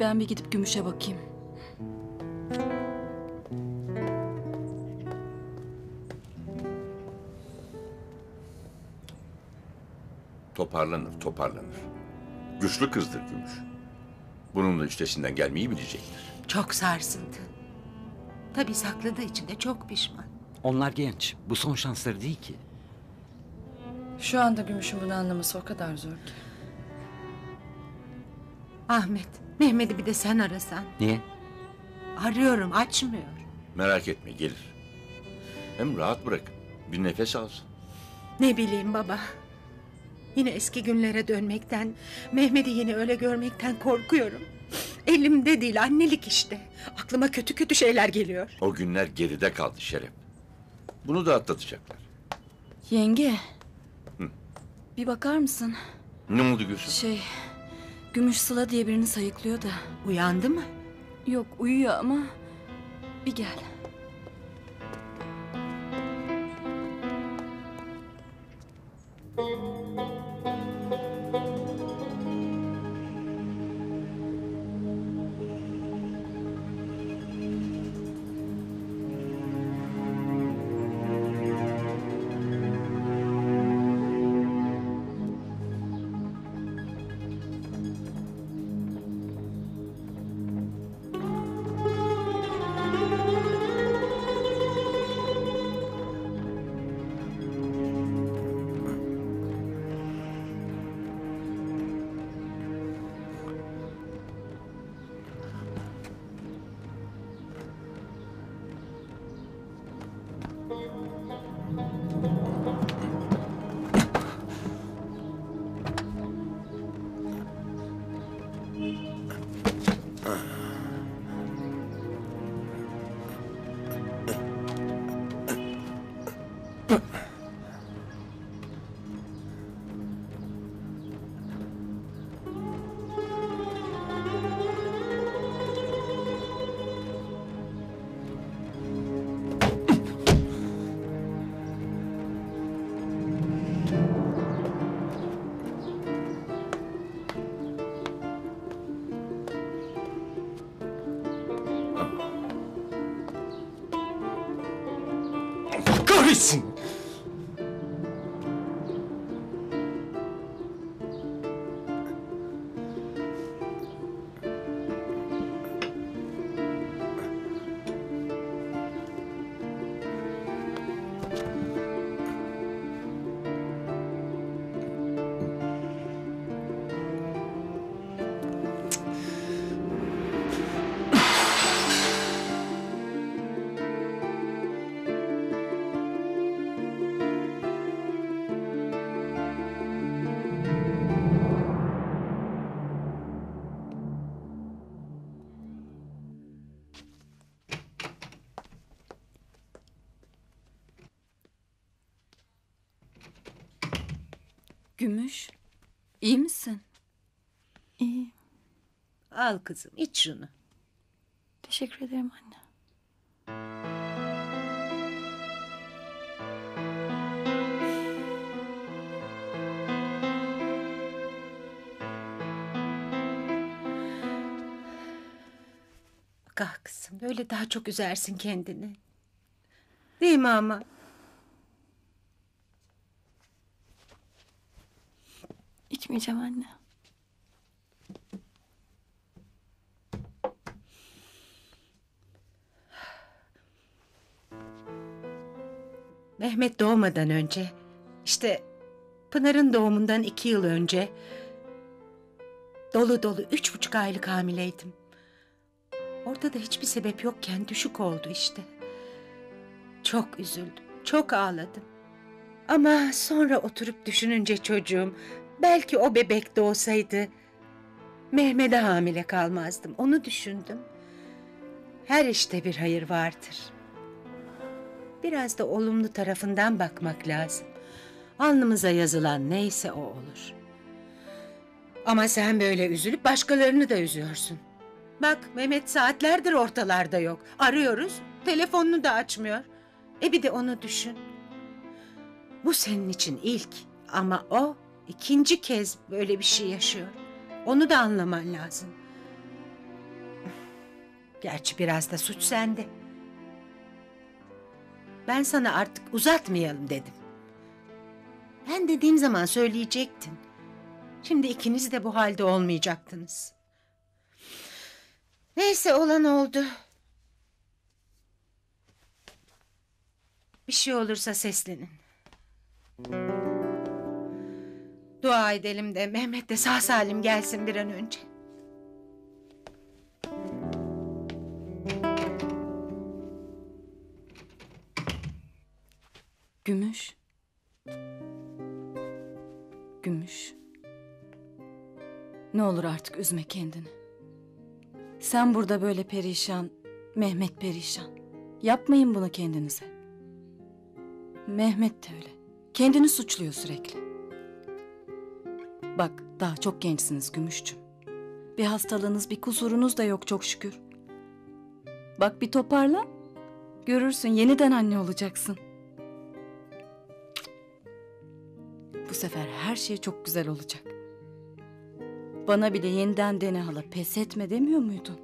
Ben bir gidip Gümüş'e bakayım. Toparlanır, toparlanır. Güçlü kızdır Gümüş. Bunun da üstesinden gelmeyi bilecektir. Çok sarsıldı. Tabii sakladığı için de çok pişman. Onlar genç. Bu son şansları değil ki. Şu anda Gümüş'ün bunu anlaması o kadar zor ki. Ahmet, Mehmet'i bir de sen arasan. Niye? Arıyorum, açmıyor. Merak etme gelir. Hem rahat bırakın. Bir nefes alsın. Ne bileyim baba. Yine eski günlere dönmekten, Mehmet'i yine öyle görmekten korkuyorum. Elimde değil, annelik işte. Aklıma kötü kötü şeyler geliyor. O günler geride kaldı Şeref. Bunu da atlatacaklar. Yenge. Bir bakar mısın? Ne oldu Gülsüm? Şey, Gümüş Sıla diye birini sayıklıyor da. Uyandı mı? Yok uyuyor ama bir gel. Christian! Gümüş, iyi misin? İyi. Al kızım, iç şunu. Teşekkür ederim anne. Bak ah kızım, böyle daha çok üzersin kendini. Değil mi ama? İçmeyeceğim anne. Mehmet doğmadan önce, işte Pınar'ın doğumundan iki yıl önce, dolu dolu üç buçuk aylık hamileydim. Orada da hiçbir sebep yokken düşük oldu işte. Çok üzüldüm, çok ağladım. Ama sonra oturup düşününce çocuğum, belki o bebek doğsaydı, Mehmet'e hamile kalmazdım. Onu düşündüm. Her işte bir hayır vardır. Biraz da olumlu tarafından bakmak lazım. Alnımıza yazılan neyse o olur. Ama sen böyle üzülüp başkalarını da üzüyorsun. Bak Mehmet saatlerdir ortalarda yok. Arıyoruz, telefonunu da açmıyor. E bir de onu düşün. Bu senin için ilk ama o ikinci kez böyle bir şey yaşıyor. Onu da anlaman lazım. Gerçi biraz da suç sende. Ben sana artık uzatmayalım dedim. Ben dediğim zaman söyleyecektin. Şimdi ikiniz de bu halde olmayacaktınız. Neyse olan oldu. Bir şey olursa seslenin. Dua edelim de Mehmet de sağ salim gelsin bir an önce. Gümüş. Gümüş. Ne olur artık üzme kendini. Sen burada böyle perişan, Mehmet perişan. Yapmayın bunu kendinize. Mehmet de öyle. Kendini suçluyor sürekli. Bak daha çok gençsiniz Gümüşçüm. Bir hastalığınız, bir kusurunuz da yok çok şükür. Bak bir toparla. Görürsün yeniden anne olacaksın. Bu sefer her şey çok güzel olacak. Bana bile yeniden dene hala pes etme demiyor muydun?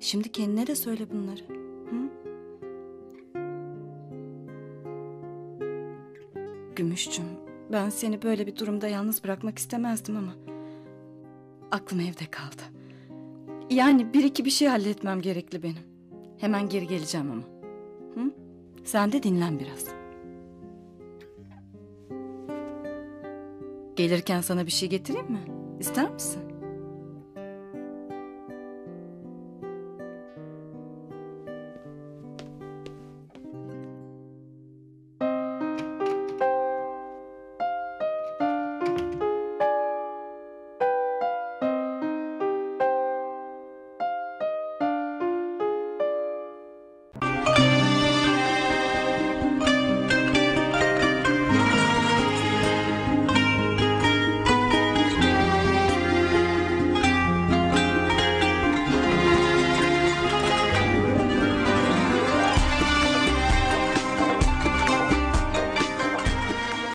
Şimdi kendine de söyle bunları. Hı? Gümüşçüm, ben seni böyle bir durumda yalnız bırakmak istemezdim ama... ...aklım evde kaldı. Yani bir iki bir şey halletmem gerekli benim. Hemen geri geleceğim ama. Hı? Sen de dinlen biraz. Gelirken sana bir şey getireyim mi? İster misin?